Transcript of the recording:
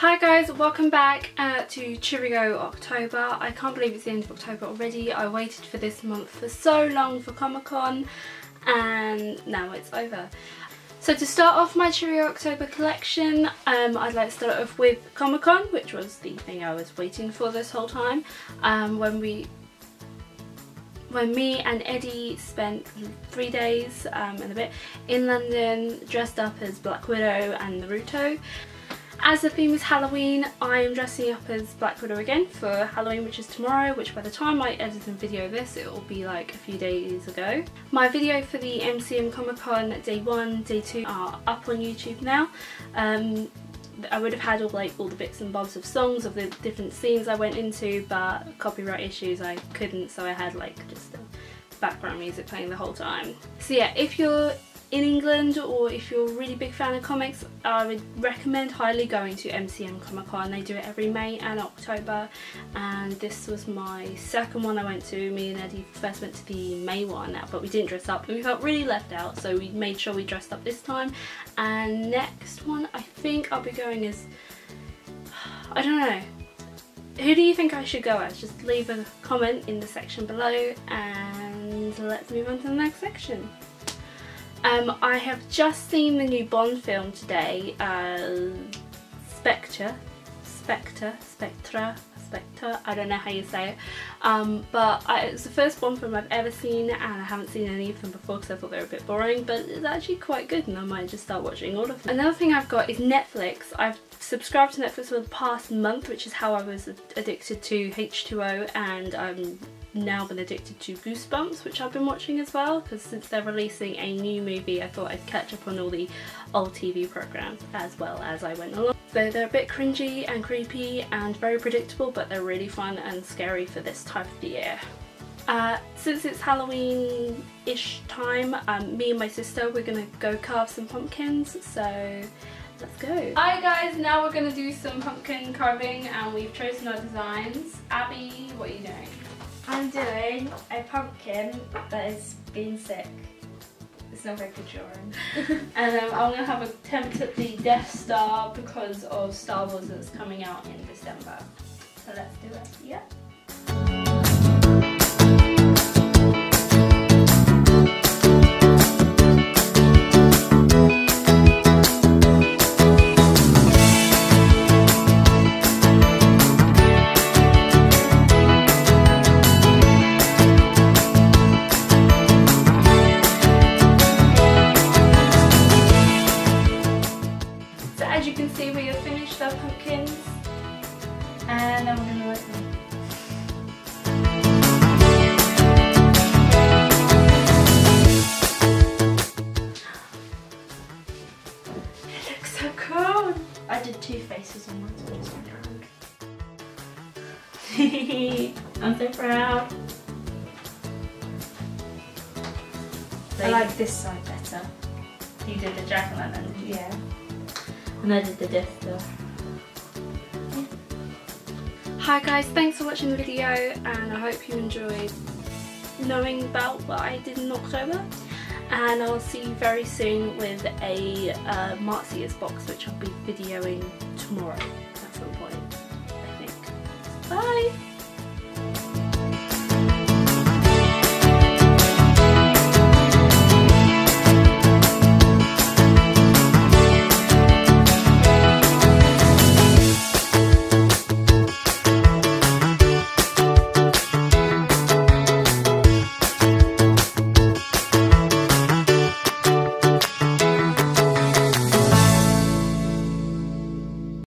Hi guys, welcome back uh, to Cheerio October. I can't believe it's the end of October already. I waited for this month for so long for Comic Con and now it's over. So to start off my Cheerio October collection, um, I'd like to start off with Comic Con, which was the thing I was waiting for this whole time. Um, when we when me and Eddie spent three days um, and a bit in London dressed up as Black Widow and Naruto. As the theme is Halloween, I am dressing up as Black Widow again for Halloween which is tomorrow, which by the time I edit and video this it will be like a few days ago. My video for the MCM Comic Con day 1, day 2 are up on YouTube now. Um, I would have had all like all the bits and bobs of songs of the different scenes I went into but copyright issues I couldn't so I had like just background music playing the whole time. So yeah if you're in England or if you're a really big fan of comics I would recommend highly going to MCM Comic Con. They do it every May and October and this was my second one I went to. Me and Eddie first went to the May one but we didn't dress up and we felt really left out so we made sure we dressed up this time and next one I think I'll be going as I don't know who do you think I should go as? Just leave a comment in the section below and let's move on to the next section. Um, I have just seen the new Bond film today, uh, Spectre, Spectre, Spectra, Spectre, I don't know how you say it, um, but I, it's the first Bond film I've ever seen and I haven't seen any of them before because I thought they were a bit boring, but it's actually quite good and I might just start watching all of them. Another thing I've got is Netflix. I've subscribed to Netflix for the past month, which is how I was addicted to H2O and I'm now been addicted to Goosebumps, which I've been watching as well, because since they're releasing a new movie, I thought I'd catch up on all the old TV programs as well as I went along. So they're a bit cringy and creepy and very predictable, but they're really fun and scary for this type of the year. Uh, since it's Halloween-ish time, um, me and my sister, we're gonna go carve some pumpkins, so let's go. Hi guys, now we're gonna do some pumpkin carving and we've chosen our designs. Abby, what are you doing? I'm doing a pumpkin that is being sick. It's not very good drawing. and um, I'm going to have a attempt at the Death Star because of Star Wars that's coming out in December. So let's do it. Yeah. And then we're going to let them. It looks so cool! I did two faces on mine, so I just went around. I'm so proud. I like this side better. You did the jack-o'-lantern, Yeah. And I did the Death Star. Hi guys, thanks for watching the video and I hope you enjoyed knowing about what I did in October and I'll see you very soon with a uh, Mark box which I'll be videoing tomorrow at some point I think. Bye!